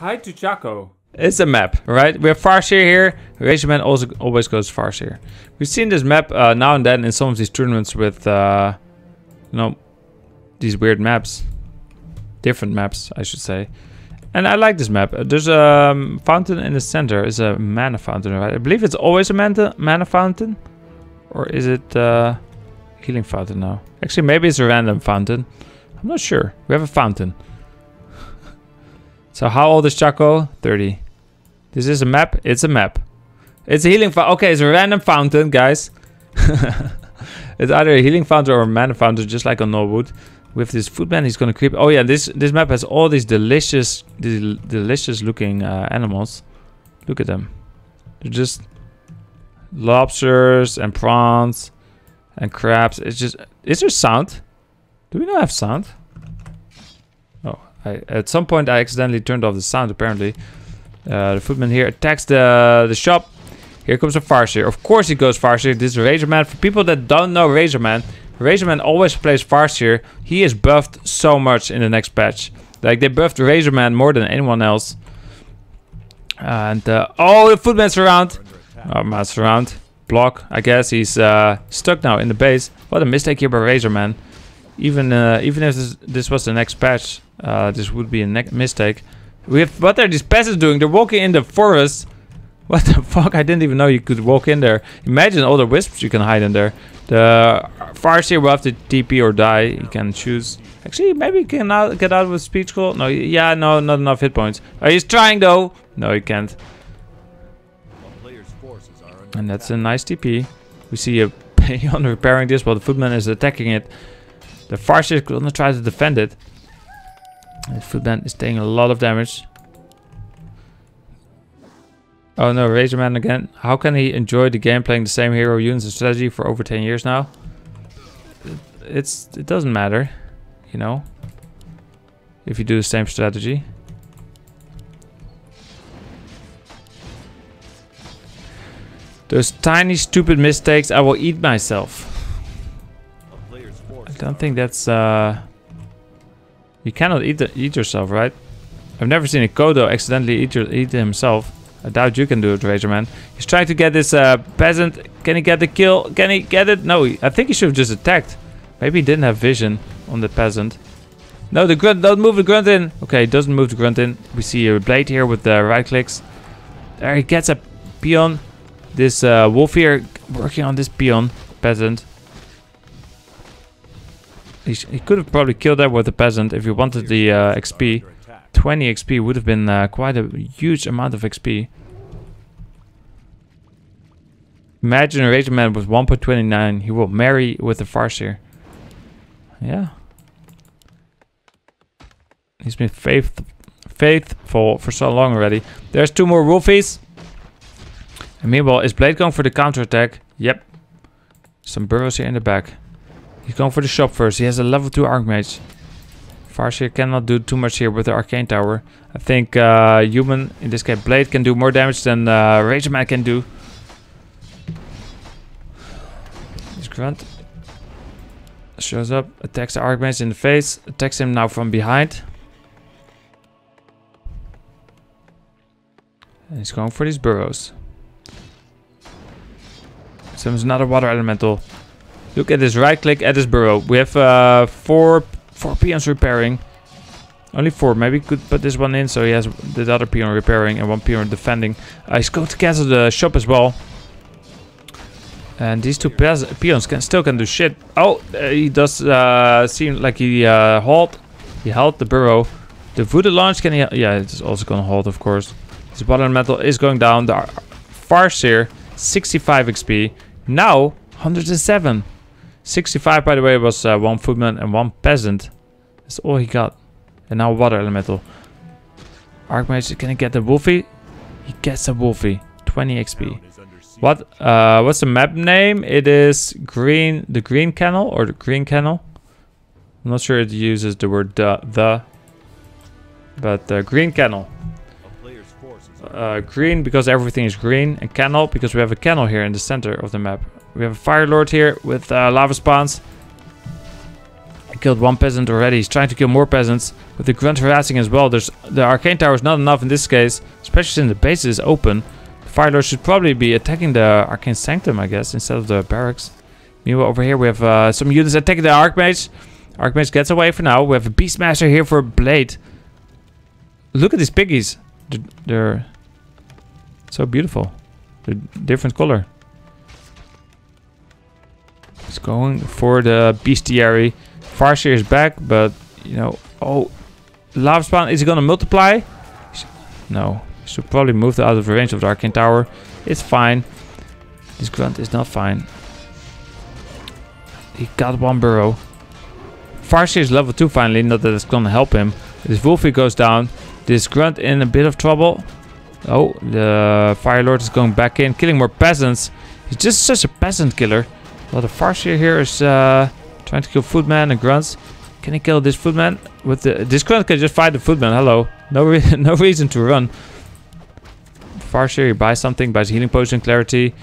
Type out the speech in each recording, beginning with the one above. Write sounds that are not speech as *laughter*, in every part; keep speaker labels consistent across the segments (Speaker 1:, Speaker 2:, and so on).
Speaker 1: Hi to Chaco.
Speaker 2: It's a map, right? We have Farseer here. Razzorman also always goes Farseer. We've seen this map uh, now and then in some of these tournaments with, uh, you know, these weird maps. Different maps, I should say. And I like this map. There's a um, fountain in the center. It's a mana fountain, right? I believe it's always a mana, mana fountain. Or is it uh, healing fountain now? Actually, maybe it's a random fountain. I'm not sure. We have a fountain. So how old is Chaco? 30. This is a map? It's a map. It's a healing fountain. Okay, it's a random fountain, guys. *laughs* it's either a healing fountain or a mana fountain, just like on Norwood. With this footman, he's gonna creep. Oh yeah, this this map has all these delicious, del delicious looking uh, animals. Look at them. They're just lobsters and prawns and crabs. It's just. Is there sound? Do we not have sound? I, at some point I accidentally turned off the sound. Apparently, uh, the footman here attacks the the shop. Here comes a Farseer. Of course he goes Farseer. This is Razzorman. For people that don't know Razzorman, Razzorman always plays Farseer. He is buffed so much in the next patch. Like they buffed Razzorman more than anyone else. And uh, oh, the footman's around. Oh, man's around. Block. I guess he's uh, stuck now in the base. What a mistake here by Razzorman. Even uh, even if this, this was the next patch, uh, this would be a mistake. We have what are these peasants doing? They're walking in the forest. *laughs* What the fuck? I didn't even know you could walk in there. Imagine all the wisps you can hide in there. The Farseer will have to TP or die. You can choose. Actually, maybe you can get out with speed scroll. No, yeah, no, not enough hit points. Oh, he's trying though. No, he can't. And that's a nice TP. We see a *laughs* Peon repairing this while the footman is attacking it. The Farseer is gonna try to defend it. The footman is taking a lot of damage. Oh no, Razzorman again. How can he enjoy the game playing the same hero units and strategy for over 10 years now? It's It doesn't matter, you know, if you do the same strategy. Those tiny stupid mistakes, I will eat myself. I don't think that's... uh You cannot eat, eat yourself, right? I've never seen a Kodo accidentally eat, your, eat himself. I doubt you can do it, Razzorman. He's trying to get this uh, peasant. Can he get the kill? Can he get it? No, I think he should have just attacked. Maybe he didn't have vision on the peasant. No, the grunt. Don't move the grunt in. Okay, doesn't move the grunt in. We see a blade here with the right clicks. There he gets a peon. This uh, wolf here working on this peon peasant. He, could have probably killed that with the peasant if he wanted the uh, XP. 20 XP would have been uh, quite a huge amount of XP. Imagine a man with 1.29. He will marry with the Farseer. Yeah. He's been faith faithful for so long already. There's two more Wolfies. And meanwhile, is Blade going for the counter attack? Yep. Some burrows here in the back. He's going for the shop first. He has a level 2 Archmage. Farseer cannot do too much here with the Arcane Tower. I think uh, Human, in this case Blade, can do more damage than uh, Razzorman can do. This Grunt shows up, attacks the Archmage in the face, attacks him now from behind. And he's going for these burrows. Summons another water elemental. Look at this right click at this burrow. We have uh, four four peons repairing. Only four. Maybe we could put this one in so he has the other peon repairing and one peon defending. Uh, he's going to cancel the shop as well. And these two peons can still can do shit. Oh, uh, he does uh, seem like he uh, halt. He held the burrow. The voodoo lounge can he? Yeah, it's also gonna hold, of course. His bottom metal is going down. The Farseer, 65 XP. Now 107. 65, by the way, was uh, one footman and one peasant. That's all he got. And now water elemental. Archmage, is gonna get the wolfie? He gets a wolfie. 20 XP. What? Uh, what's the map name? It is green. The green canal or the green canal. I'm not sure it uses the word the, the but uh, green canal. Uh, green because everything is green, and canal because we have a canal here in the center of the map. We have a Fire Lord here with uh, lava spawns. killed one peasant already. He's trying to kill more peasants with the grunt harassing as well. There's the arcane tower is not enough in this case, especially since the base is open. The Firelord should probably be attacking the arcane sanctum, I guess, instead of the barracks. Meanwhile, over here we have uh, some units attacking the archmage. Archmage gets away for now. We have a beastmaster here for blade. Look at these piggies. They're so beautiful. They're different color. He's going for the bestiary. Farseer is back, but you know, oh, lava spawn. Is he gonna multiply? No, should probably move out of range of the arcane tower. It's fine. This grunt is not fine. He got one burrow. Farseer is level 2 finally, not that it's gonna help him. This Wolfie goes down. This grunt in a bit of trouble. Oh, the Fire Lord is going back in, killing more peasants. He's just such a peasant killer. Well, the Farseer here is uh, trying to kill Footman and Grunts. Can he kill this Footman? With the this Grunt can just fight the Footman. Hello, no re *laughs* no reason to run. Farseer, he buys something, buys healing potion, clarity,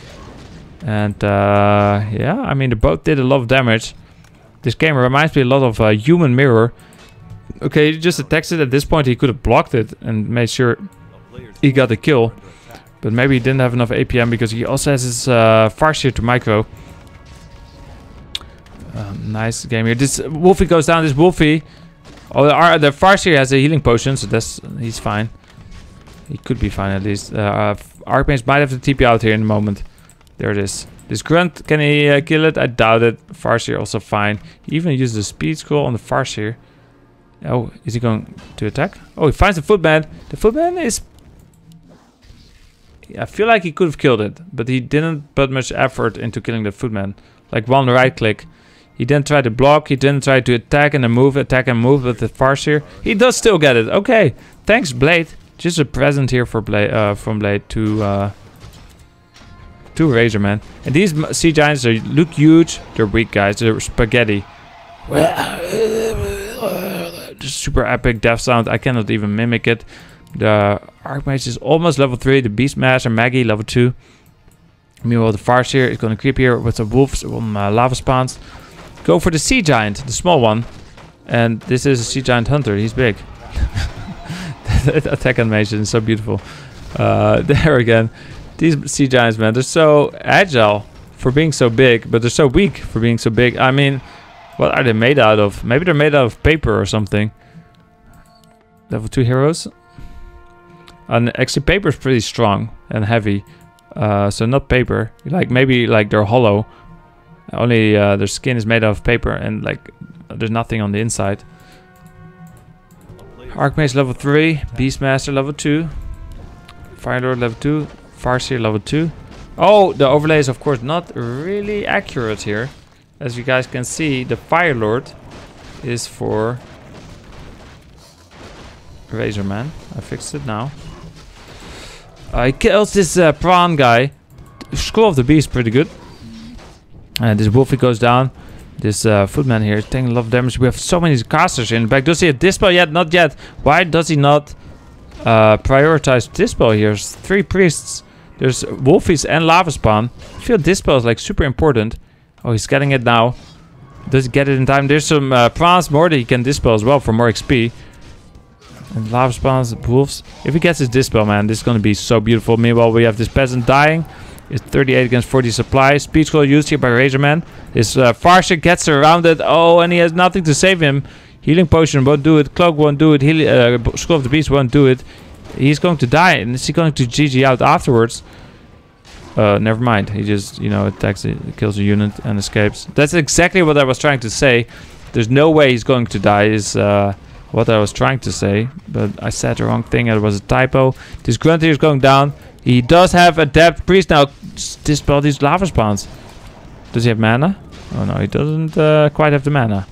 Speaker 2: and uh, yeah, I mean the boat did a lot of damage. This game reminds me a lot of uh, Human Mirror. Okay, he just attacks it. At this point, he could have blocked it and made sure he got the kill. But maybe he didn't have enough APM because he also has his uh, Farseer to micro. Um, nice game here. This Wolfie goes down. This Wolfie. Oh, the, the Farseer has a healing potion, so that's he's fine. He could be fine at least. Uh, Archmage might have to TP out here in a moment. There it is. This Grunt, can he uh, kill it? I doubt it. Farseer also fine. He even uses the speed scroll on the Farseer. Oh, is he going to attack? Oh, he finds the Footman. The Footman is... I feel like he could have killed it, but he didn't put much effort into killing the Footman. Like one right click. He didn't try to block. He didn't try to attack and then move, attack and move with the Farseer. He does still get it. Okay. Thanks, Blade. Just a present here for Blade, uh, from Blade to... Uh, to Razzorman. And these sea giants are look huge. They're weak guys. They're spaghetti. *laughs* Super epic death sound. I cannot even mimic it. The Archmage is almost level 3. The Beastmaster Maggie level 2. Meanwhile, the Farseer is going to creep here with the wolves on uh, lava spawns. Go for the sea giant, the small one. And this is a sea giant hunter. He's big. *laughs* attack animation is so beautiful. Uh, *laughs* there again. These sea giants, man, they're so agile for being so big, but they're so weak for being so big. I mean, what are they made out of? Maybe they're made out of paper or something. Level 2 heroes. And actually paper is pretty strong and heavy. Uh, so not paper. Like maybe like they're hollow. Only uh, their skin is made out of paper and like there's nothing on the inside. Archmage level 3. Beastmaster level 2. Firelord level 2. Farseer level 2. Oh, the overlay is of course not really accurate here. As you guys can see, the Fire Lord is for Razzorman. I fixed it now. I killed this uh, prawn guy. Skull of the Beast pretty good. And this Wolfie goes down. This uh, Footman here is taking a lot of damage. We have so many casters in the back. Does he have Dispel yet? Not yet. Why does he not uh, prioritize Dispel here? There's three priests. There's Wolfies and Lava Spawn. I feel Dispel is like super important. Oh, he's getting it now. Does he get it in time? There's some uh, prawns more that he can dispel as well for more XP. And lava spawns, wolves. If he gets his dispel, man, this is going to be so beautiful. Meanwhile, we have this peasant dying. It's 38 against 40 supply. Speed scroll used here by Razzorman. His uh, Farseer gets surrounded. Oh, and he has nothing to save him. Healing potion won't do it. Cloak won't do it. Heal uh, Skull of the Beast won't do it. He's going to die. And is he going to GG out afterwards? Uh, never mind. He just, you know, attacks it, kills a unit and escapes. That's exactly what I was trying to say. There's no way he's going to die is uh, what I was trying to say. But I said the wrong thing. It was a typo. This grunt is going down. He does have Adept Priest now. Dispel these lava spawns. Does he have mana? Oh no, he doesn't uh, quite have the mana.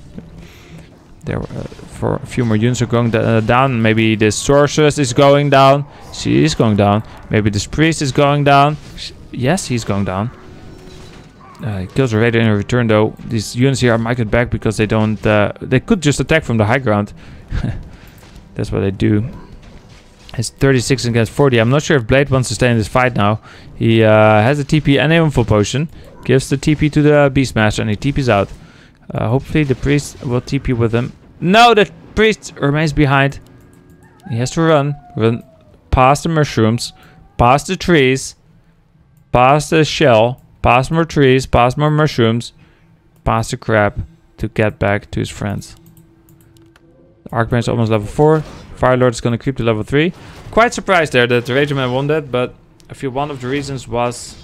Speaker 2: There uh, for a few more units are going uh, down. Maybe this sorceress is going down. She is going down. Maybe this priest is going down. Yes, he's going down. Uh, he kills a raider in return though. These units here are mic'd back because they don't... Uh, they could just attack from the high ground. *laughs* That's what they do. It's 36 against 40. I'm not sure if Blade wants to stay in this fight now. He uh, has a TP and a full potion. Gives the TP to the Beastmaster and he TP's out. Uh, hopefully the priest will TP with him. No, the priest remains behind. He has to run. Run past the mushrooms, past the trees, past the shell, past more trees, past more mushrooms, past the crab to get back to his friends. Archmage is almost level 4. Firelord is going to creep to level 3. Quite surprised there that the Rageman won that, but I feel one of the reasons was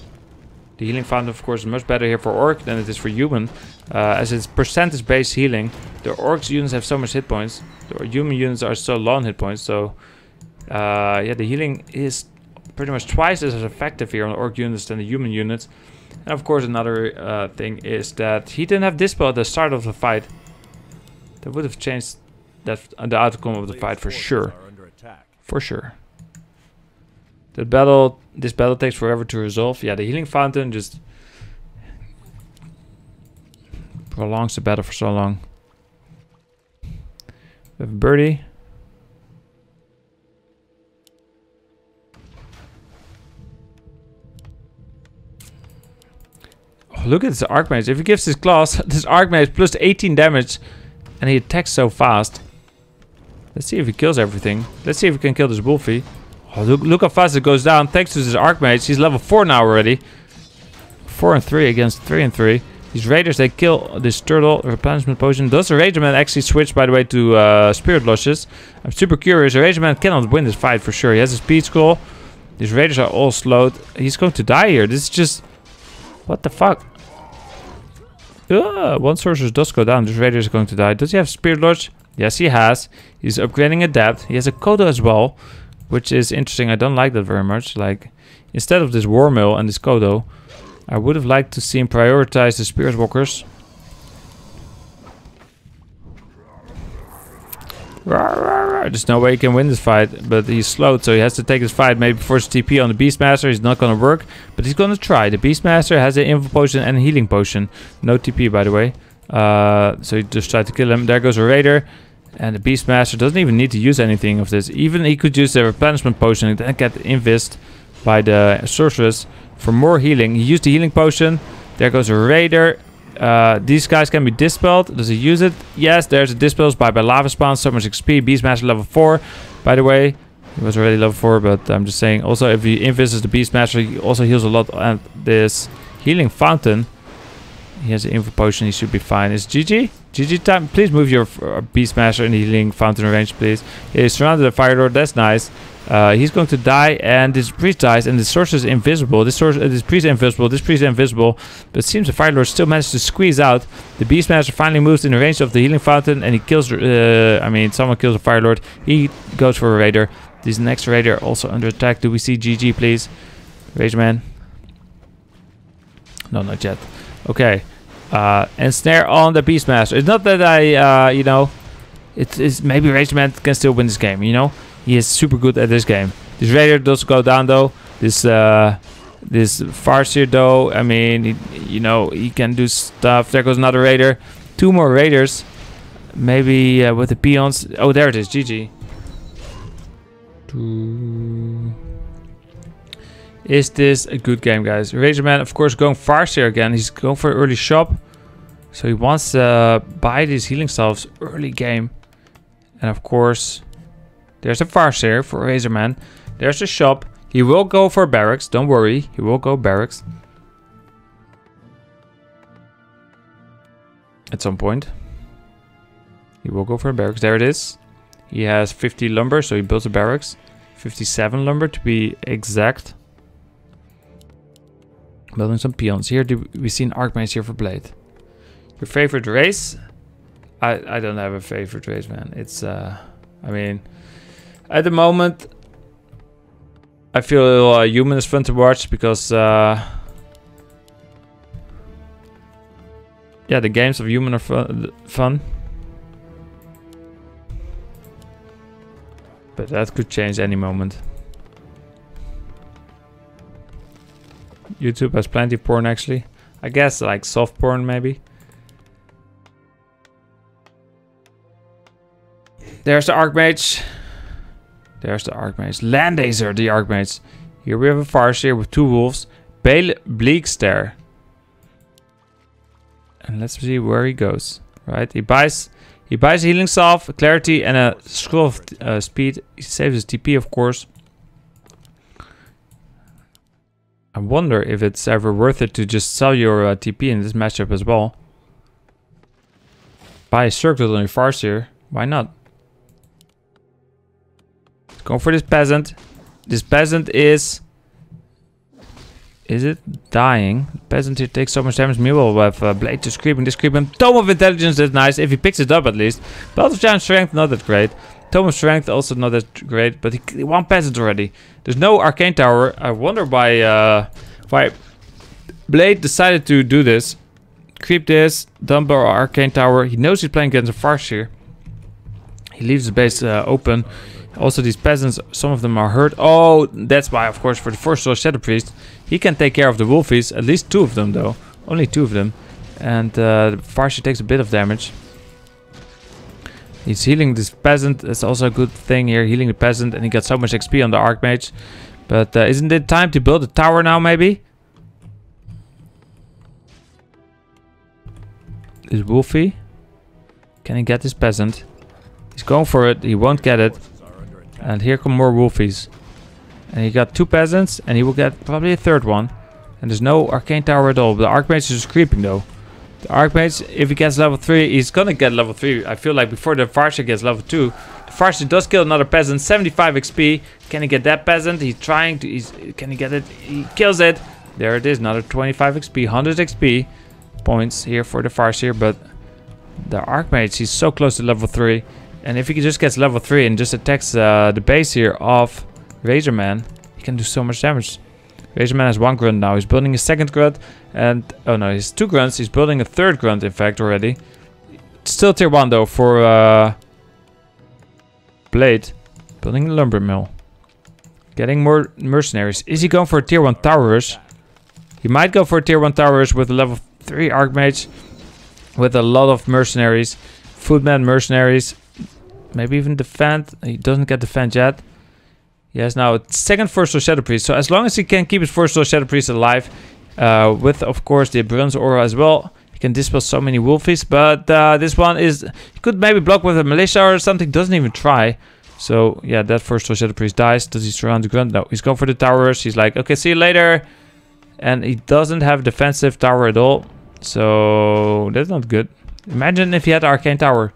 Speaker 2: the healing fountain, of course, is much better here for Orc than it is for human. Uh, as it's percentage-based healing, the Orcs units have so much hit points. The human units are so low on hit points, so... Uh, yeah, the healing is pretty much twice as effective here on Orc units than the human units. And of course, another uh, thing is that he didn't have Dispel at the start of the fight. That would have changed that the outcome of the fight for sure. For sure. The battle, this battle takes forever to resolve. Yeah, the healing fountain just prolongs the battle for so long. We have birdie. Oh, look at this Archmage. If he gives his claws, *laughs* this Archmage plus 18 damage and he attacks so fast. Let's see if he kills everything. Let's see if we can kill this Wolfie. Oh, look, look how fast it goes down thanks to this Archmage. He's level 4 now already. 4 and 3 against 3 and 3. These raiders, they kill this turtle replenishment potion. Does the Rageman actually switch, by the way, to uh, Spirit Lodges? I'm super curious. The Rageman cannot win this fight for sure. He has a speed scroll. These raiders are all slowed. He's going to die here. This is just... What the fuck? Uh, one sorcerer does go down. This raider is going to die. Does he have Spirit Lodge? Yes, he has. He's upgrading Adept. He has a Kodo as well which is interesting. I don't like that very much. Like, instead of this War Mill and this Kodo, I would have liked to see him prioritize the Spirit Walkers. There's no way he can win this fight, but he's slowed, so he has to take this fight. Maybe force TP on the Beastmaster. He's not going to work, but he's going to try. The Beastmaster has an Info Potion and a Healing Potion. No TP, by the way. Uh, so he just tried to kill him. There goes a Raider. And the Beastmaster doesn't even need to use anything of this. Even he could use the replenishment potion and then get invest by the sorceress for more healing. He used the healing potion. There goes a raider. Uh, these guys can be dispelled. Does he use it? Yes, there's a dispels by, by lava spawn. So much XP. Beastmaster level 4. By the way, he was already level 4, but I'm just saying. Also, if he invises the Beastmaster, he also heals a lot. And this healing fountain, he has an info potion. He should be fine. Is GG? GG time. Please move your uh, Beastmaster the healing fountain range, please. He's surrounded by Fire. That's nice. Uh, he's going to die, and this priest dies, and the sorcerer is invisible. This source, uh, this priest is invisible. This priest is invisible. But it seems the Fire Lord still managed to squeeze out. The Beastmaster finally moves in the range of the healing fountain, and he kills. Uh, I mean, someone kills the Fire Lord. He goes for a raider. This next raider also under attack. Do we see GG, please? Rage man. No, not yet. Okay. Uh, and snare on the Beastmaster. It's not that I, uh, you know, it's, it's maybe Rageman can still win this game, you know? He is super good at this game. This Raider does go down though. This, uh, this Farseer though, I mean, he, you know, he can do stuff. There goes another Raider. Two more Raiders. Maybe uh, with the peons. Oh, there it is. GG. Is this a good game, guys? Razzorman, of course, going Farseer again. He's going for early shop. So he wants to buy these healing salves early game. And of course, there's a Farseer for Razzorman. There's a shop. He will go for barracks. Don't worry. He will go barracks. At some point. He will go for barracks. There it is. He has 50 lumber, so he builds a barracks. 57 lumber to be exact. Building some peons. Here do we see an Archmage here for Blade. Your favorite race? I, I don't have a favorite race, man. It's, uh, I mean, at the moment, I feel uh, human is fun to watch because, uh, yeah, the games of human are fun. fun. But that could change any moment. YouTube has plenty of porn actually. I guess like soft porn maybe. There's the Archmage. There's the Archmage. Landazer, the Archmage. Here we have a Farseer with two wolves. Bale Bleakstare. And let's see where he goes. Right, he buys he buys healing salve, clarity, and a scroll of uh, speed. He saves his TP, of course. I wonder if it's ever worth it to just sell your uh, TP in this matchup as well. Buy a circlet on your Farseer. Why not? Go for this peasant. This peasant is... Is it dying? Peasant here takes so much damage. Meanwhile, have uh, Blade just creeping, this creeping. Tome of Intelligence is nice, if he picks it up at least. Belt of Giant Strength, not that great. Tome of Strength, also not that great. But he, he one peasant already. There's no Arcane Tower. I wonder why, uh, why Blade decided to do this. Creep this, dump our Arcane Tower. He knows he's playing against a Farseer. He leaves the base uh, open. Also, these peasants, some of them are hurt. Oh, that's why, of course, for the Forest Troll Shadow Priest, he can take care of the Wolfies. At least two of them, though. Only two of them. And uh, Farseer takes a bit of damage. He's healing this peasant. That's also a good thing here, healing the peasant. And he got so much XP on the Archmage. But uh, isn't it time to build a tower now, maybe? Is Wolfie? Can he get this peasant? He's going for it. He won't get it. And here come more wolfies. And he got two peasants, and he will get probably a third one. And there's no arcane tower at all. The archmage is just creeping though. The archmage, if he gets level 3, he's gonna get level 3. I feel like before the Farseer gets level 2. The Farseer does kill another peasant, 75 XP. Can he get that peasant? He's trying to, he's, can he get it? He kills it. There it is, another 25 XP, 100 XP points here for the Farseer. But the archmage, he's so close to level 3. And if he just gets level 3 and just attacks uh, the base here of Razzorman, he can do so much damage. Razzorman has one grunt now. He's building a second grunt. And, oh no, he's two grunts. He's building a third grunt, in fact, already. Still tier 1, though, for uh, Blade. Building a lumber mill. Getting more mercenaries. Is he going for a tier 1 towers? He might go for a tier 1 towers with a level 3 Archmage. With a lot of mercenaries. Footman mercenaries. Maybe even defend. He doesn't get defend yet. He has now second Forest Troll Shadow Priest. So as long as he can keep his Forest Troll Shadow Priest alive, uh, with of course the brilliance aura as well, he can dispel so many wolfies. But uh, this one is he could maybe block with a militia or something. Doesn't even try. So yeah, that Forest Troll Shadow Priest dies. Does he surround the grunt? No, he's going for the towers. He's like, okay, see you later. And he doesn't have defensive tower at all. So that's not good. Imagine if he had Arcane Tower.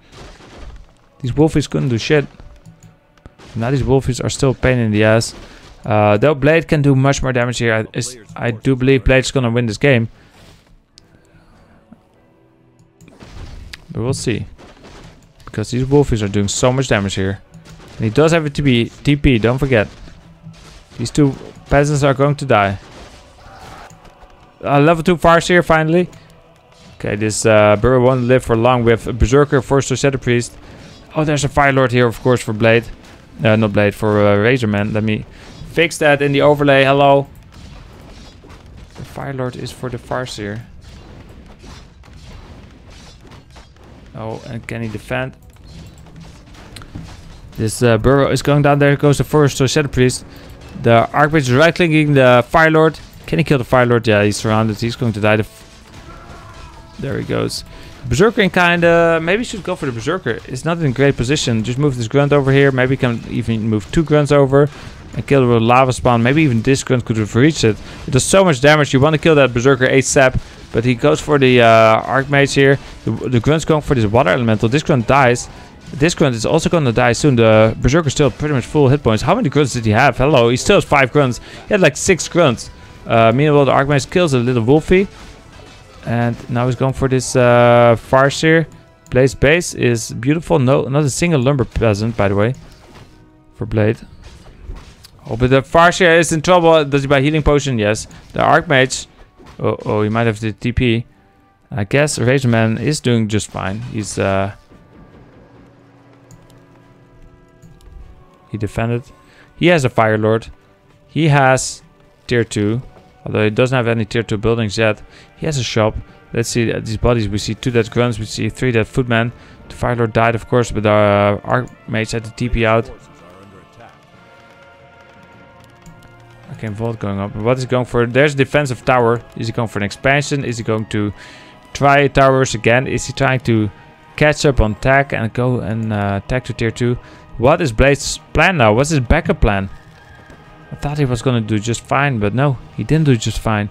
Speaker 2: These wolfies couldn't do shit. Now these wolfies are still a pain in the ass. Uh, though Blade can do much more damage here. I, I do believe Blade's gonna win this game. But we'll see. Because these wolfies are doing so much damage here. And he does have a TP, TP, don't forget. These two peasants are going to die. Uh, level 2 Farseer here finally. Okay, this uh, Burrow won't live for long with a Berserker, Force Shadow Priest. Oh, there's a Fire Lord here, of course, for Blade. Uh, not Blade, for uh, Razzorman. Let me fix that in the overlay. Hello. The Fire Lord is for the Farseer. Oh, and can he defend? This uh, Burrow is going down. There goes the first uh, Shadow Priest. The Archmage is right-clicking the Fire Lord. Can he kill the Fire Lord? Yeah, he's surrounded. He's going to die. The there he goes. Berserker kinda... Maybe should go for the Berserker. It's not in a great position. Just move this Grunt over here. Maybe can even move two Grunts over. And kill the lava spawn. Maybe even this Grunt could have reached it. It does so much damage. You want to kill that Berserker ASAP. But he goes for the uh, Archmage here. The, the Grunt's going for this Water Elemental. This Grunt dies. This Grunt is also going to die soon. The Berserker still pretty much full hit points. How many Grunts did he have? Hello, he still has five Grunts. He had like six Grunts. Uh, meanwhile, the Archmage kills a little Wolfie. And now he's going for this uh, Farseer. Blade's base is beautiful. No, not a single lumber peasant, by the way. For Blade. Oh, but the Farseer is in trouble. Does he buy healing potion? Yes. The Archmage. Oh, oh, he might have the TP. I guess Razzorman is doing just fine. He's, uh... He defended. He has a Fire Lord. He has tier 2. Although he doesn't have any tier 2 buildings yet. He has a shop. Let's see uh, these bodies. We see two dead grunts. We see three dead footmen. The Fire Lord died, of course, but our uh, Archmage had the TP out. Okay, Vault going up. What is going for? There's a defensive tower. Is he going for an expansion? Is he going to try towers again? Is he trying to catch up on tech and go and uh, tech to tier 2? What is Blade's plan now? What's his backup plan? I thought he was gonna do just fine, but no, he didn't do just fine.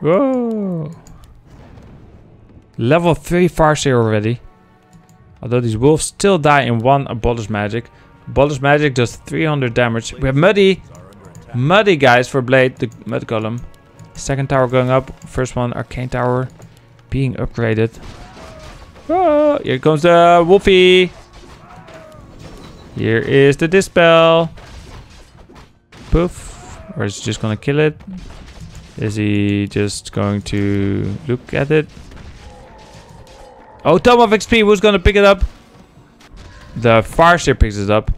Speaker 2: Whoa! Level 3 Farseer already. Although these wolves still die in one Abolish Magic. Abolish Magic does 300 damage. We have Muddy. Muddy, guys, for Blade, the Mud Golem. Second tower going up. First one, Arcane Tower, being upgraded. Oh, here comes the Wolfie. Here is the Dispel. Poof. Or is he just gonna kill it? Is he just going to look at it? Oh, Tome of XP. Who's gonna pick it up? The Farseer picks it up.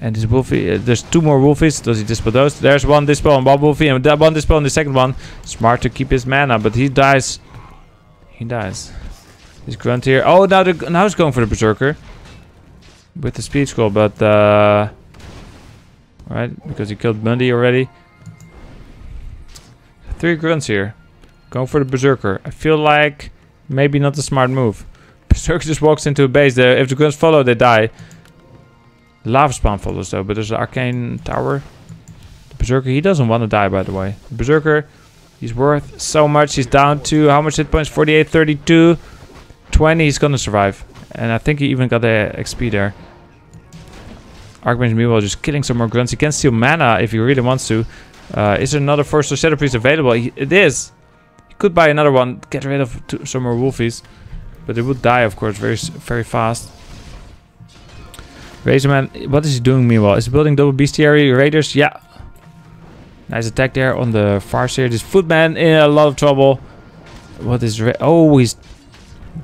Speaker 2: And this Wolfie, uh, there's two more Wolfies. Does he dispel those? There's one dispel on one Wolfie and that one dispel on the second one. Smart to keep his mana, but he dies. He dies. He's grunt here. Oh, now, the, now he's going for the Berserker. With the speed scroll, but... Uh, right, because he killed Bundy already. Three grunts here. Going for the Berserker. I feel like maybe not a smart move. *laughs* Berserker just walks into a base. There. If the grunts follow, they die. Lava spawn follows though, but there's an arcane tower. The Berserker, he doesn't want to die by the way. The Berserker, he's worth so much. He's down to how much hit points? 48, 32, 20. He's gonna survive. And I think he even got the XP there. Archmage meanwhile just killing some more grunts. He can steal mana if he really wants to. Uh, is there another Force of Shadow Priest available? He, it is. He could buy another one, get rid of two, some more Wolfies. But they would die, of course, very very fast. Razzorman, what is he doing meanwhile? Is he building double bestiary raiders? Yeah. Nice attack there on the far side. This footman in a lot of trouble. What is... oh, he's...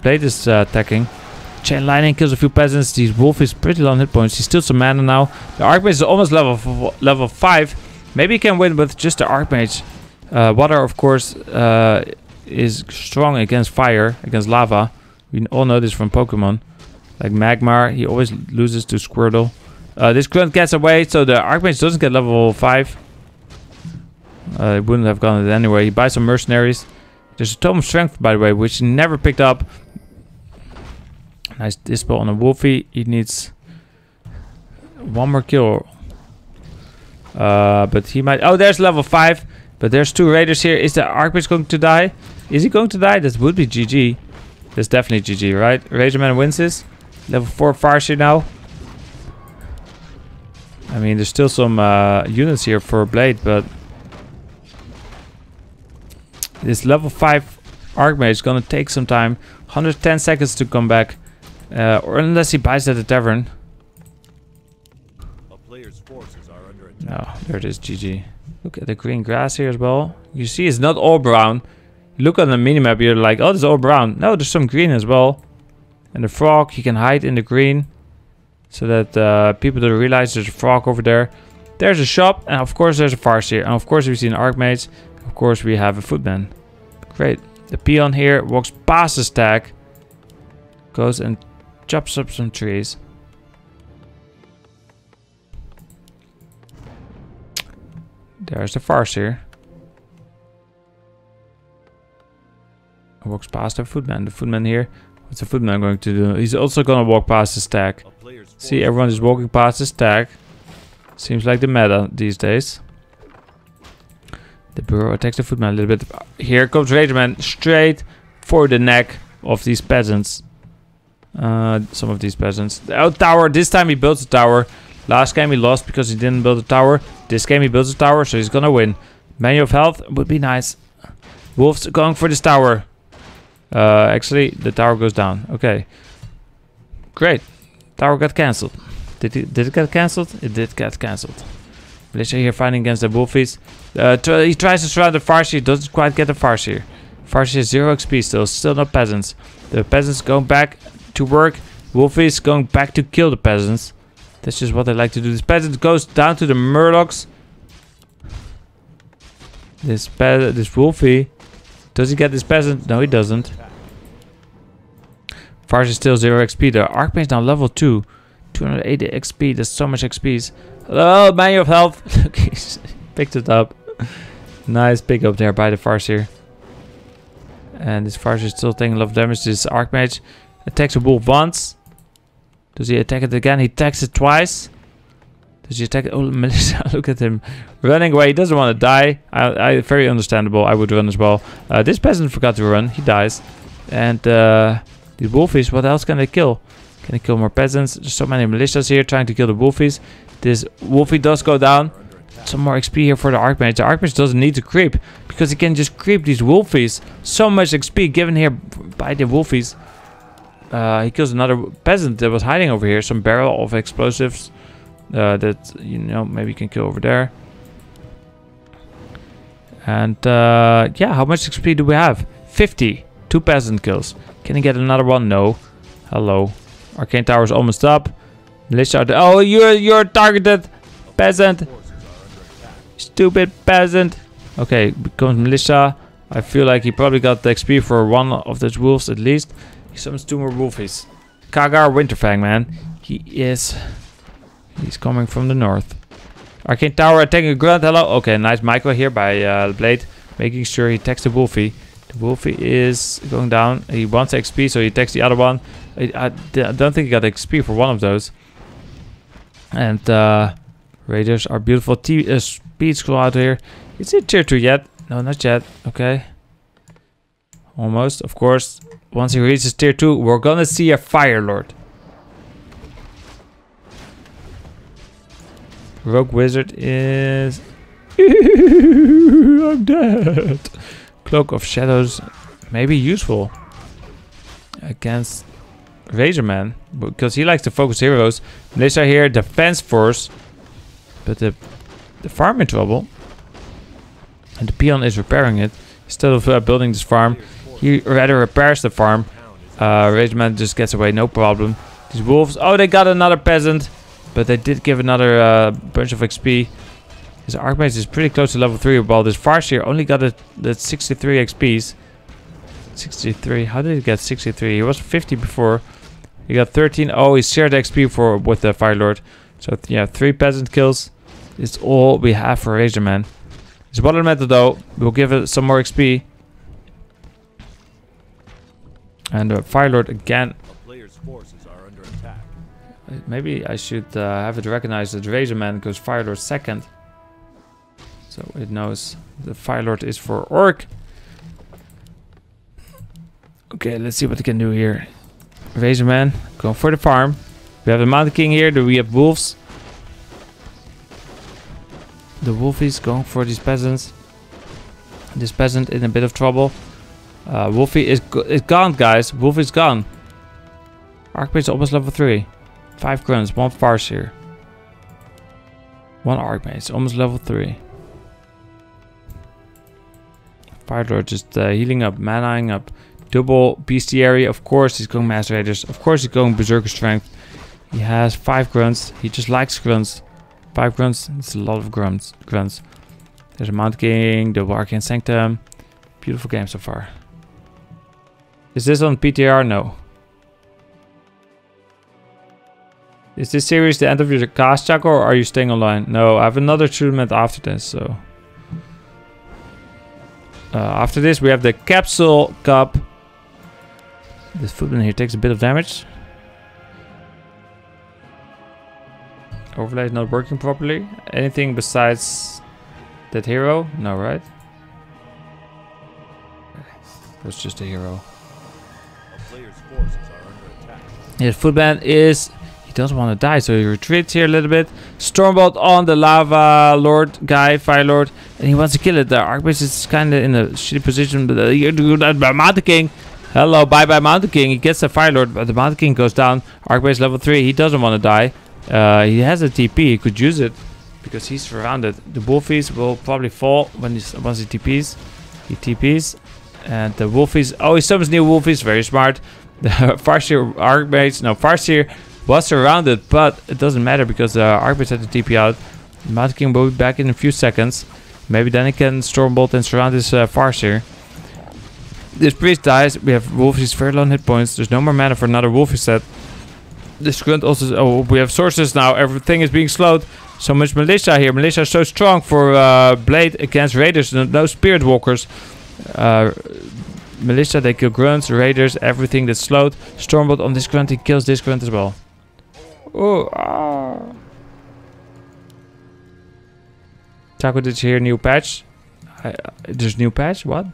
Speaker 2: Blade is uh, attacking. Chain lightning kills a few peasants. This wolf is pretty low on hit points. He's still some mana now. The Archmage is almost level level 5. Maybe he can win with just the Archmage. Uh, water, of course, uh, is strong against fire, against lava. We all know this from Pokemon. Like Magmar, he always loses to Squirtle. Uh, this grunt gets away, so the Archmage doesn't get level 5. Uh, he wouldn't have gotten it anyway. He buys some mercenaries. There's a of Strength, by the way, which never picked up. Nice dispel on a Wolfie. He needs one more kill. Uh, but he might... Oh, there's level 5. But there's two raiders here. Is the Archmage going to die? Is he going to die? That would be GG. That's definitely GG, right? Razzorman wins this. Level 4 Farseer now. I mean, there's still some uh, units here for Blade, but... This level 5 Archmage is gonna take some time. 110 seconds to come back. Uh, or unless he buys at the tavern. No, there it is, GG. Look at the green grass here as well. You see it's not all brown. Look on the minimap, you're like, oh, it's all brown. No, there's some green as well. And the frog, he can hide in the green. So that uh, people don't realize there's a frog over there. There's a shop. And of course there's a Farseer. And of course we see an Archmage. Of course we have a Footman. Great. The peon here walks past the stack. Goes and chops up some trees. There's the Farseer. Walks past the footman. The footman here What's the footman going to do? He's also gonna walk past the stack. See, everyone is walking past the stack. Seems like the meta these days. The burrow attacks the footman a little bit. Here comes Razzorman straight for the neck of these peasants. Uh, some of these peasants. Oh, tower. This time he builds a tower. Last game he lost because he didn't build a tower. This game he builds a tower, so he's gonna win. Manual of health would be nice. Wolves going for this tower. Uh, actually, the tower goes down. Okay. Great. Tower got cancelled. Did it, did it get cancelled? It did get cancelled. Blizzard here fighting against the Wolfies. Uh, he tries to surround the Farseer. Doesn't quite get the Farseer. Farseer has 0 XP still. Still no peasants. The peasants going back to work. Wolfies going back to kill the peasants. That's just what they like to do. This peasant goes down to the Murlocs. This pe this Wolfie does he get this peasant? No, he doesn't. Farseer still 0 XP. The Archmage now level 2. 280 XP. That's so much XP. Oh, manual of health. *laughs* Look, he's picked it up. *laughs* nice pick up there by the Farseer. And this Farseer is still taking a lot of damage. This Archmage attacks the wolf once. Does he attack it again? He attacks it twice. Does he attack? Oh, *laughs* Melissa, look at him. Running away. He doesn't want to die. I, I, very understandable. I would run as well. Uh, this peasant forgot to run. He dies. And uh, these wolfies, what else can they kill? Can they kill more peasants? There's so many militias here trying to kill the wolfies. This wolfie does go down. Some more XP here for the Archmage. The Archmage doesn't need to creep because he can just creep these wolfies. So much XP given here by the wolfies. Uh, he kills another peasant that was hiding over here. Some barrel of explosives uh, that, you know, maybe can kill over there. And uh, yeah, how much XP do we have? 50. Two peasant kills. Can he get another one? No. Hello. Arcane tower is almost up. Militia. Oh, you're you're targeted, peasant. Stupid peasant. Okay, becomes militia. I feel like he probably got the XP for one of those wolves at least. He summons two more wolfies. Kagar Winterfang, man. He is. He's coming from the north. Arcane Tower attacking a grunt. Hello. Okay, nice micro here by uh, Blade. Making sure he attacks the wolfie. The wolfie is going down. He wants XP, so he attacks the other one. I, I, I don't think he got XP for one of those. And uh, Raiders are beautiful. T uh, speed scroll out here. Is it tier 2 yet? No, not yet. Okay. Almost, of course. Once he reaches tier 2, we're gonna see a Fire Lord. Rogue Wizard is... *laughs* I'm dead. Cloak of Shadows may be useful against Razzorman because he likes to focus heroes. Militia here, defense force, but the the farm in trouble, and the peon is repairing it instead of uh, building this farm. He rather repairs the farm. Uh, Razzorman just gets away, no problem. These wolves, oh, they got another peasant, but they did give another uh, bunch of XP. His Archmage is pretty close to level 3 while this Farseer only got a, the 63 XPs. 63, how did he get 63? He was 50 before. He got 13. Oh, he shared XP for with the Fire Lord. So yeah, three peasant kills. It's all we have for Razzorman. His water elemental though We'll give it some more XP. And the Fire Lord again. Maybe I should uh, have it recognize that Razzorman goes Fire Lord second. So it knows the Fire Lord is for Orc. Okay, let's see what we can do here. Razzorman, going for the farm. We have the Mountain King here. Do we have wolves? The wolf is going for these peasants. This peasant in a bit of trouble. Uh, Wolfie is, go is gone, guys. Wolfie is gone. Archmage almost level 3. 5 grunts, 1 Farseer. 1 Archmage, almost level 3. Fire Lord just uh, healing up, manaing up. Double bestiary, of course he's going Master Raiders. Of course he's going Berserker Strength. He has 5 grunts. He just likes grunts. 5 grunts, it's a lot of grunts. grunts. There's a Mount King, the Arcane Sanctum. Beautiful game so far. Is this on PTR? No. Is this series the end of your cast, Chaco, or are you staying online? No, I have another tournament after this, so... Uh, after this, we have the Capsule Cup. This footman here takes a bit of damage. Overlay is not working properly. Anything besides that hero? No, right? That's just a hero. His footman is... He doesn't want to die, so he retreats here a little bit. Stormbolt on the lava lord guy, fire lord. And he wants to kill it. The Archbishop is kind of in a shitty position. But uh, Mountain King Hello, bye bye Mountain King. He gets the Fire Lord, but the Mountain King goes down. Archmage level 3. He doesn't want to die. Uh, he has a TP. He could use it because he's surrounded. The Wolfies will probably fall when he's, once he TPs. He TPs. And the Wolfies... Oh, he summons new Wolfies. Very smart. *laughs* The Farseer Archmage... No, Farseer was surrounded, but it doesn't matter because the uh, Archmage had the TP out. The Mountain King will be back in a few seconds. Maybe then he can Stormbolt and surround his uh, Farseer. This priest dies. We have Wolfie's very low hit points. There's no more mana for another Wolfie set. This grunt also... Oh, we have sources now. Everything is being slowed. So much militia here. Militia is so strong for uh, Blade against Raiders. No, no Spirit Walkers. Uh, militia, they kill grunts, raiders, everything that's slowed. Stormbolt on this grunt, he kills this grunt as well. Oh, ah. Taco, did hear new patch? I, uh, there's new patch? What?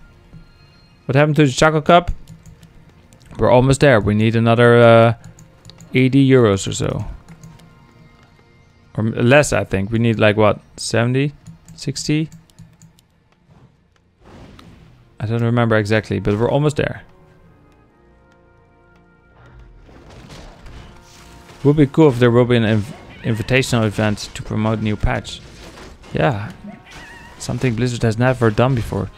Speaker 2: What happened to the Choco Cup? We're almost there. We need another uh, 80 euros or so. Or less, I think. We need like what? 70? 60? I don't remember exactly, but we're almost there. Would be cool if there will be an inv invitational event to promote new patch. Yeah, something Blizzard has never done before.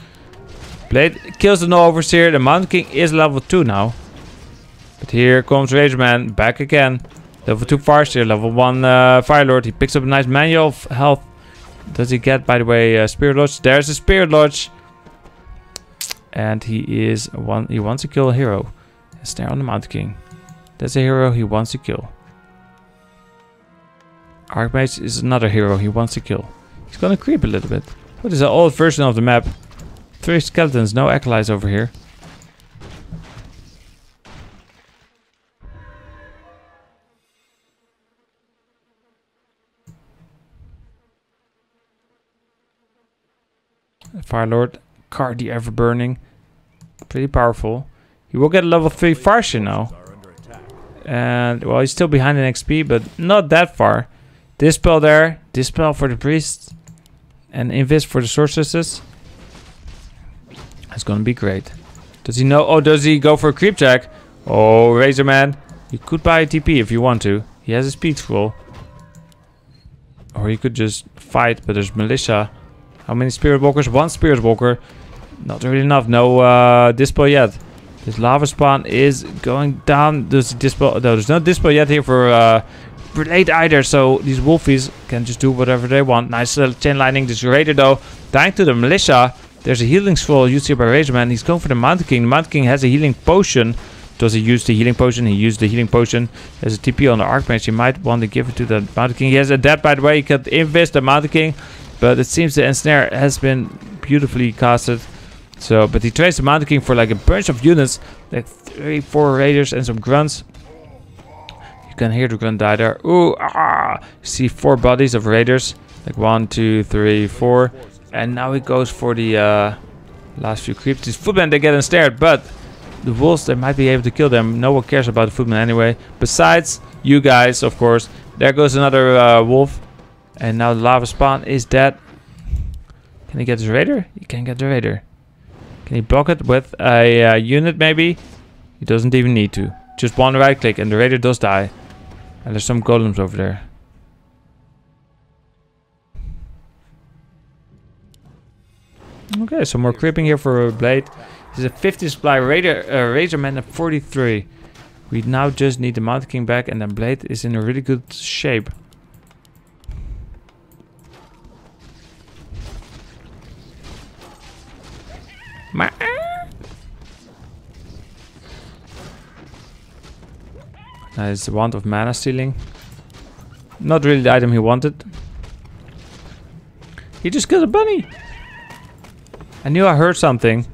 Speaker 2: Blade kills the no overseer. The Mountain King is level 2 now. But here comes Rageman back again. Level 2 Farseer, level 1 uh, Firelord. He picks up a nice manual of health. Does he get, by the way, uh, Spirit Lodge? There's a Spirit Lodge. And he is one. He wants to kill a hero. Snare on the Mountain King. That's a hero he wants to kill. Archmage is another hero he wants to kill. He's gonna creep a little bit. What is an old version of the map? Three skeletons, no acolytes over here. Firelord, card the ever burning. Pretty powerful. He will get level 3 Farseer now. And, well, he's still behind in XP, but not that far. Dispel there. Dispel for the priest. And Invis for the sorceresses. That's gonna be great. Does he know? Oh, does he go for a creep check? Oh, Razzorman. You could buy a TP if you want to. He has a speed scroll. Or he could just fight, but there's militia. How many spirit walkers? One spirit walker. Not really enough. No uh, dispel yet. This lava spawn is going down. There's dispel. No, there's no dispel yet here for uh, Blade either. So these wolfies can just do whatever they want. Nice little chain lightning. This raider though, dying to the militia. There's a healing scroll used here by Razzorman. He's going for the Mountain King. The Mountain King has a healing potion. Does he use the healing potion? He used the healing potion. There's a TP on the Archmage. He might want to give it to the Mountain King. He has a death, by the way. He can invis the Mountain King. But it seems the ensnare has been beautifully casted. So, but he trades the Mountain King for like a bunch of units. Like three, four raiders and some grunts. You can hear the grunt die there. Ooh, ah! You see four bodies of raiders. Like one, two, three, four. And now he goes for the uh, last few creeps. These footmen, they get ensnared, but the wolves, they might be able to kill them. No one cares about the footmen anyway. Besides you guys, of course. There goes another uh, wolf. And now the lava spawn is dead. Can he get the raider? He can get the raider. Can he block it with a uh, unit maybe? He doesn't even need to. Just one right click and the raider does die. And there's some golems over there. Okay, some more creeping here for a blade. Is a 50 supply raider, uh, Razzorman at 43. We now just need the Mountain King back and then blade is in a really good shape. Nice wand of mana stealing. Not really the item he wanted. He just killed a bunny. I knew I heard something.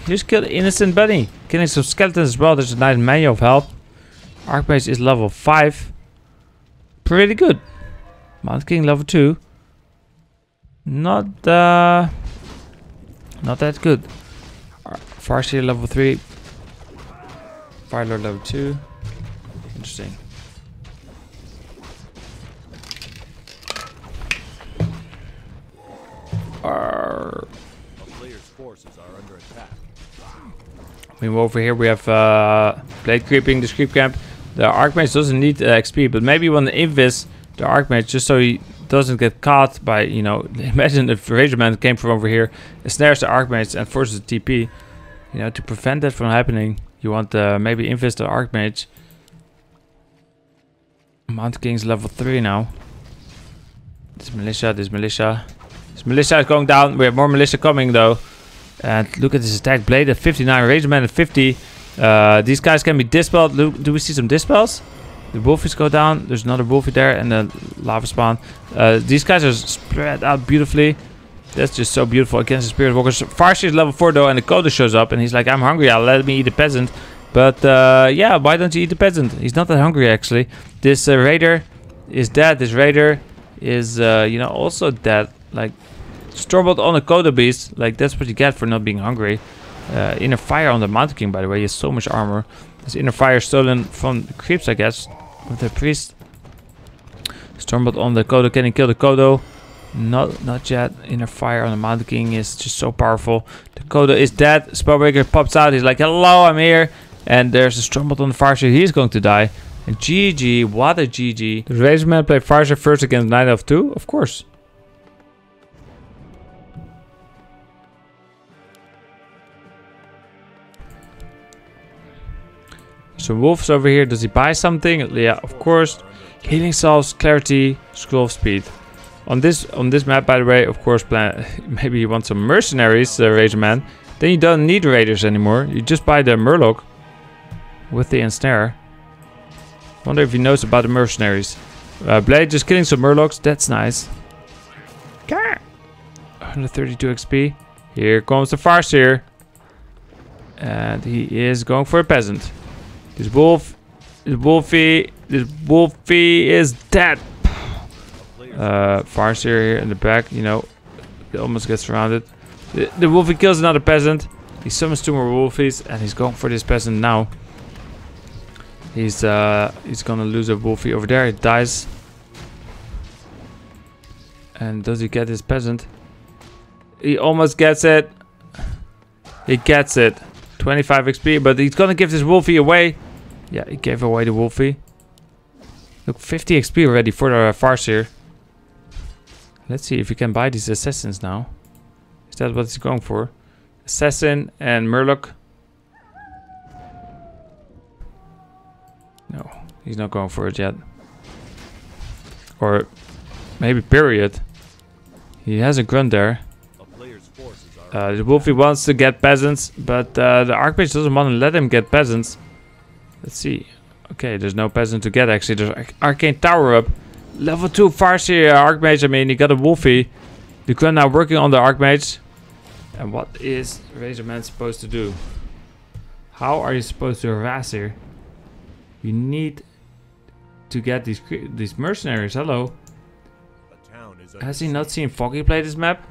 Speaker 2: He just killed an innocent bunny. Killing some skeletons as well. There's a nice manual of health. Archmage is level 5. Pretty good. Mount King level 2. Not uh, not that good. Farseer level 3. Firelord level 2. Interesting. Our Meanwhile, over here we have uh, blade creeping, the creep camp. The Archmage doesn't need uh, XP, but maybe when the Invis, the Archmage, just so he doesn't get caught by, you know, *laughs* imagine if Razzorman came from over here, snares the Archmage and forces the TP. You know, to prevent that from happening, you want uh, maybe invis the Archmage. Mount King's level 3 now. This militia, this militia. This militia is going down. We have more militia coming though. And look at this attack blade at 59, Razzorman at 50. Uh, these guys can be dispelled. Do we see some dispels? The wolfies go down. There's another wolfie there and then lava spawn. Uh, these guys are spread out beautifully. That's just so beautiful against the spirit walkers. Farseer is level 4 though and the Kodo shows up and he's like, I'm hungry, I'll let me eat a peasant. But uh, yeah, why don't you eat the peasant? He's not that hungry actually. This uh, raider is dead. This raider is, uh, you know, also dead. Like, Stormbolt on the Kodo beast. Like, that's what you get for not being hungry. Uh, inner fire on the Mountain King, by the way. He has so much armor. His inner fire stolen from the creeps, I guess. With the priest. Stormbolt on the Kodo. Can he kill the Kodo? Not not yet. Inner fire on the Mountain King is just so powerful. The Kodo is dead. Spellbreaker pops out. He's like, hello, I'm here. And there's a Stormbolt on the Farseer. He's going to die. And GG, what a GG. Does Razzorman play Farseer first against Knight of 2? Of course. So wolves over here. Does he buy something? Yeah, of course. Healing salves, clarity, scroll of speed. On this on this map, by the way, of course, plan *laughs* maybe you want some mercenaries, uh, Razzorman. Then you don't need raiders anymore. You just buy the Murloc with the ensnare. Wonder if he knows about the mercenaries. Uh, Blade just killing some Murlocs. That's nice. 132 XP. Here comes the Farseer. And he is going for a peasant. This wolf, this wolfie, this wolfie is dead. Uh, here in the back, you know, he almost gets surrounded. The, the wolfie kills another peasant. He summons two more wolfies, and he's going for this peasant now. He's uh, he's gonna lose a wolfie over there. He dies. And does he get his peasant? He almost gets it. He gets it. 25 XP, but he's gonna give this wolfie away. Yeah, he gave away the wolfie. Look, 50 XP already for the Farseer. Let's see if we can buy these assassins now. Is that what he's going for? Assassin and Murloc. No, he's not going for it yet. Or maybe period. He has a grunt there. Uh, the Wolfie wants to get peasants, but uh, the Archmage doesn't want to let him get peasants. Let's see. Okay, there's no peasant to get actually. There's Arcane Tower up. Level 2 Farseer uh, Archmage, I mean, he got a Wolfie. The Grunt now working on the Archmage. And what is Razzorman supposed to do? How are you supposed to harass here? You need to get these these mercenaries. Hello. Has he not seen Foggy play this map?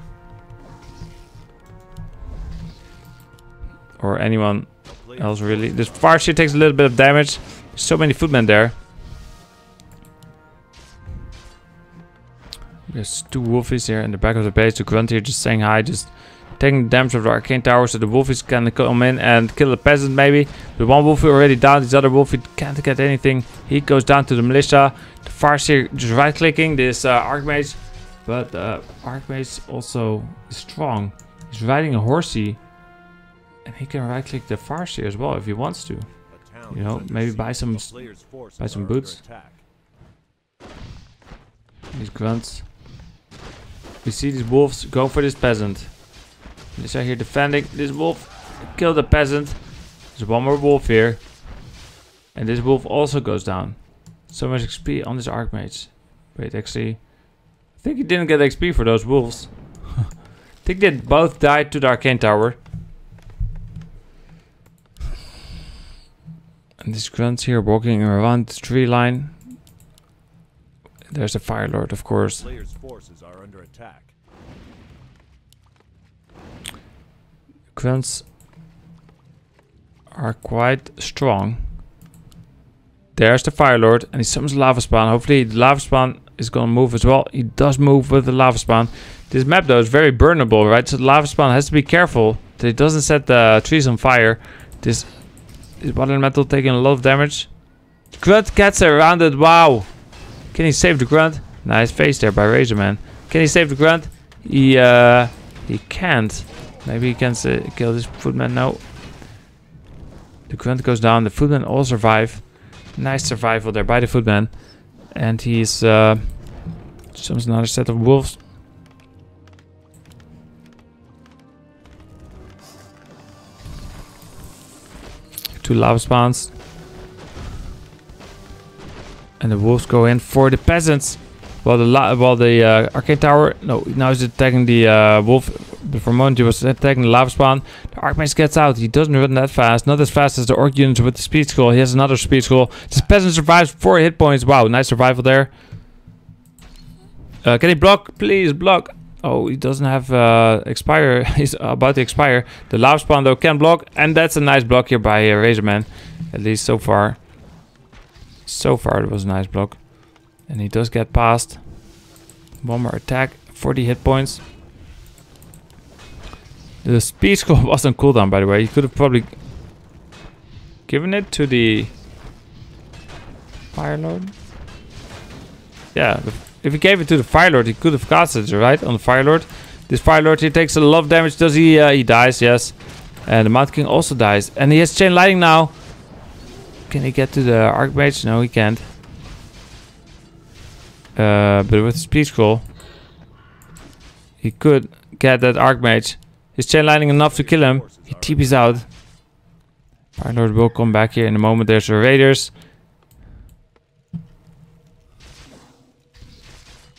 Speaker 2: Or anyone else really? This Farseer takes a little bit of damage. So many footmen there. There's two wolfies here in the back of the base. The grunt here just saying hi, just taking the damage of the arcane tower so the wolfies can come in and kill the peasant maybe. The one wolfie already down, this other wolfie can't get anything. He goes down to the militia. The Farseer just right clicking this uh, archmage. But uh, archmage also is strong. He's riding a horsey. And he can right click the Farseer as well if he wants to. You know, maybe buy some buy some boots. These grunts. We see these wolves go for this peasant. This are here defending this wolf. Kill the peasant. There's one more wolf here. And this wolf also goes down. So much XP on this Archmage. Wait, actually... I think he didn't get XP for those wolves. *laughs* I think they both died to the Arcane Tower. And this grunts here walking around the tree line. There's a Fire Lord, of course.
Speaker 1: Players' forces are under attack.
Speaker 2: Grunts are quite strong. There's the Fire Lord, and he summons Lava Spawn. Hopefully the Lava Spawn is gonna move as well. He does move with the Lava Spawn. This map though is very burnable, right? So the Lava Spawn has to be careful that it doesn't set the trees on fire. This, this Water Elemental taking a lot of damage. Grunt gets around it, wow! Can he save the grunt? Nice face there by Razzorman. Can he save the grunt? He uh he can't. Maybe he can kill this footman. No. The grunt goes down. The footman all survive. Nice survival there by the footman. And he's uh another set of wolves. Two lava spawns. And the wolves go in for the peasants. While the while the uh, arcane tower, no, now he's attacking the uh, wolf. Before moment he was attacking the lava spawn. The archmage gets out. He doesn't run that fast, not as fast as the orc units with the speed scroll. He has another speed scroll. This peasant survives four hit points. Wow, nice survival there. Uh, can he block? Please block. Oh, he doesn't have uh, expire. *laughs* He's about to expire. The lava spawn though can block, and that's a nice block here by uh, Razzorman. At least so far. So far, it was a nice block. And he does get past. One more attack, 40 hit points. The speed *laughs* scroll was on cooldown, by the way. You could have probably given it to the Fire Lord. Yeah, the, if he gave it to the Fire Lord, he could have cast it, right? On the Fire Lord. This Fire Lord, he takes a lot of damage. Does he? Uh, he dies, yes. And the Mount King also dies. And he has Chain Lightning now. Can he get to the Archmage? No, he can't. Uh, but with Speed Scroll, he could get that Archmage. Is Chain Lightning enough to kill him? He TP's out. Fire Lord will come back here in a moment. There's the Raiders.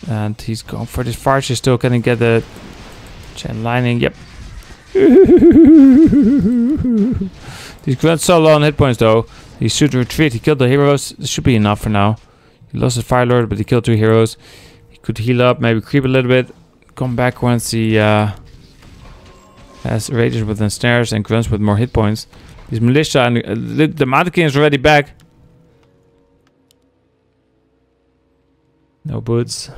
Speaker 2: And he's going for this Farseer still. Can he get the Chain Lightning? Yep. *laughs* He's got so low on hit points though. He should retreat. He killed the heroes. This should be enough for now. He lost his Fire Lord, but he killed two heroes. He could heal up, maybe creep a little bit. Come back once he uh, has Raiders with ensnares and grunts with more hit points. His militia and uh, the, King is already back. No boots.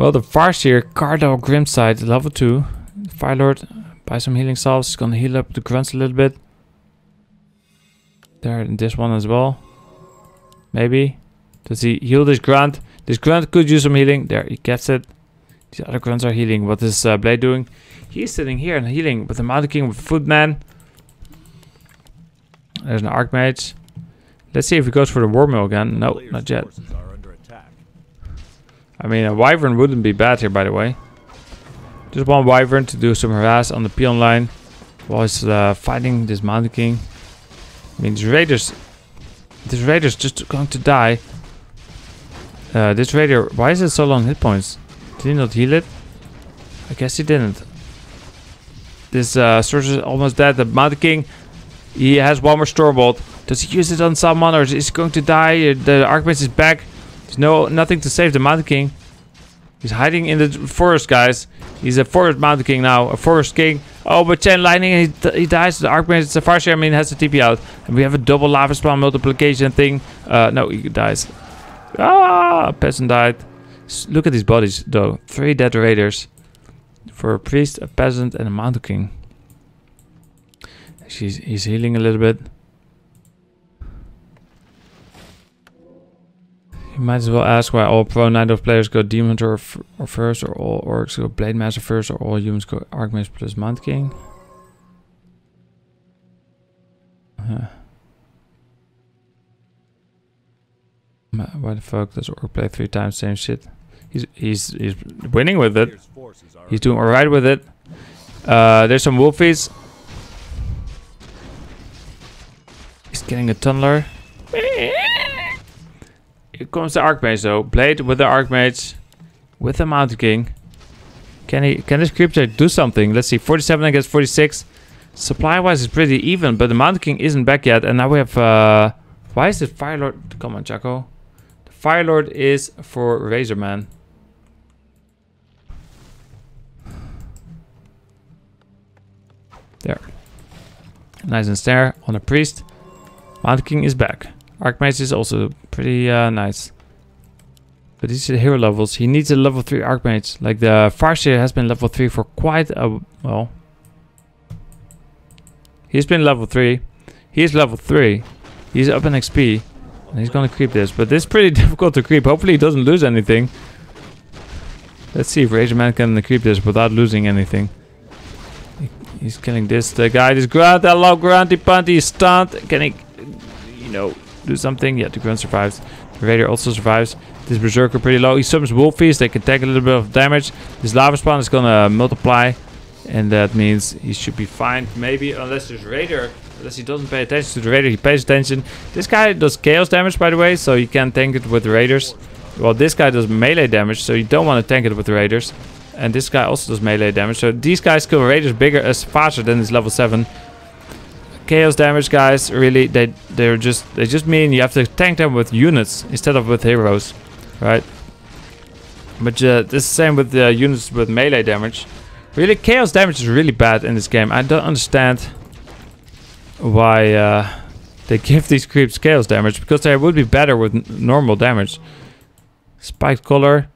Speaker 2: Well, the Farseer, Cardal Grimside, level 2. Fire Lord, buy some healing salves. He's gonna heal up the grunts a little bit. There, and this one as well. Maybe. Does he heal this grunt? This grunt could use some healing. There, he gets it. These other grunts are healing. What is uh, Blade doing? He's sitting here and healing with the Mountain King with Footman. There's an Archmage. Let's see if he goes for the Warmill again. No, not yet. I mean, a Wyvern wouldn't be bad here, by the way. Just one Wyvern to do some harass on the peon line while he's uh, fighting this Mountain King. I mean, these Raiders... This Raider's just going to die. Uh, this Raider... Why is it so long hit points? Did he not heal it? I guess he didn't. This uh, Sorcerer's almost dead. The Mountain King... He has one more Stormbolt. Does he use it on someone or is he going to die? The Archmage is back. There's no nothing to save the Mountain King. He's hiding in the forest, guys. He's a forest Mountain King now. A forest king. Oh, but Chain Lightning, he, he dies. The Archmage, Farseer, I mean, has to TP out. And we have a double lava spawn multiplication thing. Uh, no, he dies. Ah, peasant died. Look at these bodies, though. Three dead raiders. For a priest, a peasant, and a Mountain King. She's, he's healing a little bit. You might as well ask why all pro Night Elf players go Demon Hunter or, or first, or all orcs go Blade Master first, or all humans go Archmage plus Mount King. Huh. Why the fuck does orc play three times same shit? He's he's he's winning with it. He's doing alright with it. Uh, there's some wolfies. He's getting a tunneler. Here comes the Archmage though. Blade with the Archmage. With the Mountain King. Can he can this check do something? Let's see. 47 against 46. Supply wise is pretty even, but the Mountain King isn't back yet. And now we have uh why is the Fire Lord come on, Chaco? The Fire Lord is for Razzorman. There. Nice ensnare on a priest. Mountain King is back. Archmage is also pretty uh, nice. But these are hero levels. He needs a level 3 Archmage. Like the Farseer has been level 3 for quite a... Well... He's been level 3. He's level 3. He's up in XP. And he's gonna creep this. But this is pretty *laughs* difficult to creep. Hopefully he doesn't lose anything. Let's see if Razzorman can creep this without losing anything. He's killing this the guy. This grunt, hello grunty punty, he's stunned. Can he, you know, do something? Yeah, the grunt survives. The raider also survives. This berserker pretty low. He summons wolfies. They can take a little bit of damage. This lava spawn is gonna uh, multiply And that means he should be fine. Maybe unless there's Raider. Unless he doesn't pay attention to the Raider, he pays attention. This guy does chaos damage, by the way, so you can tank it with the Raiders. Well, this guy does melee damage, so you don't want to tank it with Raiders. And this guy also does melee damage. So these guys kill Raiders bigger as faster than this level 7. Chaos damage guys, really, they they're just they just mean you have to tank them with units instead of with heroes. Right? But uh, this same with the units with melee damage. Really, chaos damage is really bad in this game. I don't understand why uh, they *laughs* give these creeps chaos damage because they would be better with normal damage. Spiked collar.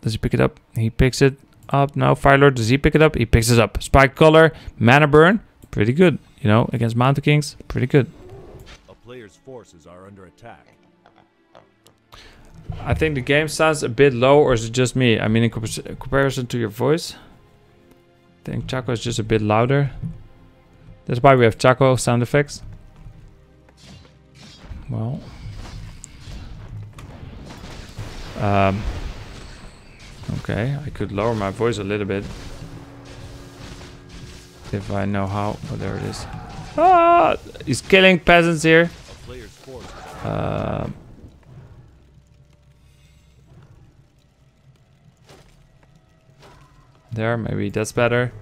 Speaker 2: Does he pick it up? He picks it up. No, Firelord. Does he pick it up? He picks it up. Spiked collar. Mana burn. Pretty good. You know, against Mountain Kings. Pretty good.
Speaker 1: A player's forces are under attack.
Speaker 2: I think the game sounds a bit low, or is it just me? I mean, in comparison to your voice, I think Chaco is just a bit louder. That's why we have Chaco sound effects. Well. Um, okay, I could lower my voice a little bit. If I know how. Oh, there it is. Ah! He's killing peasants here. Um, there, maybe that's better.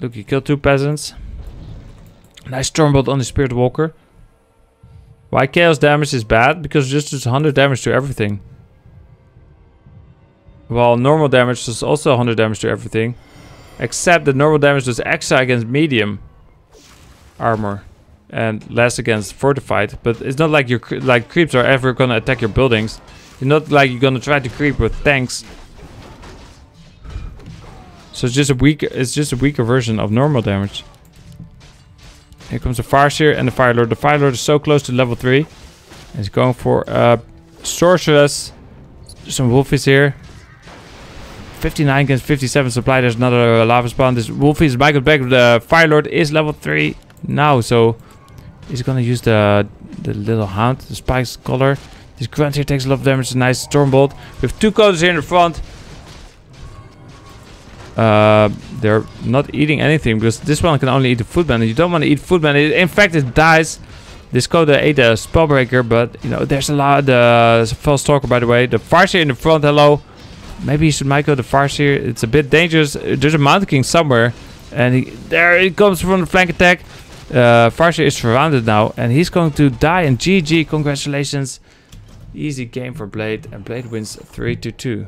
Speaker 2: Look, he killed two peasants. Nice stormbolt on the spirit walker. Why chaos damage is bad? Because just does 100 damage to everything. While normal damage does also 100 damage to everything. Except that normal damage does extra against medium armor and less against fortified. But it's not like your like creeps are ever gonna attack your buildings. It's not like you're gonna try to creep with tanks. So it's just a weaker it's just a weaker version of normal damage. Here comes the Fire Farseer and the Fire Lord. The Fire Lord is so close to level 3. He's going for uh sorceress. Some wolfies here. 59 against 57 supply. There's another uh, lava spawn. This wolfie is Michael back. The Fire Lord is level 3 now, so he's gonna use the the little hound, the spikes collar. This grunt here takes a lot of damage. A nice stormbolt. We have two Kodos here in the front. Uh, they're not eating anything because this one can only eat the footman. And you don't want to eat footman. It, in fact, it dies. This Kodo ate a spellbreaker, but you know there's a lot. The false stalker, by the way. The farseer in the front. Hello. Maybe you should might go the farseer. It's a bit dangerous. There's a mountain king somewhere, and he, there he comes from the flank attack. Uh, Farseer is surrounded now, and he's going to die. And GG, congratulations. Easy game for Blade, and Blade wins 3 to 2.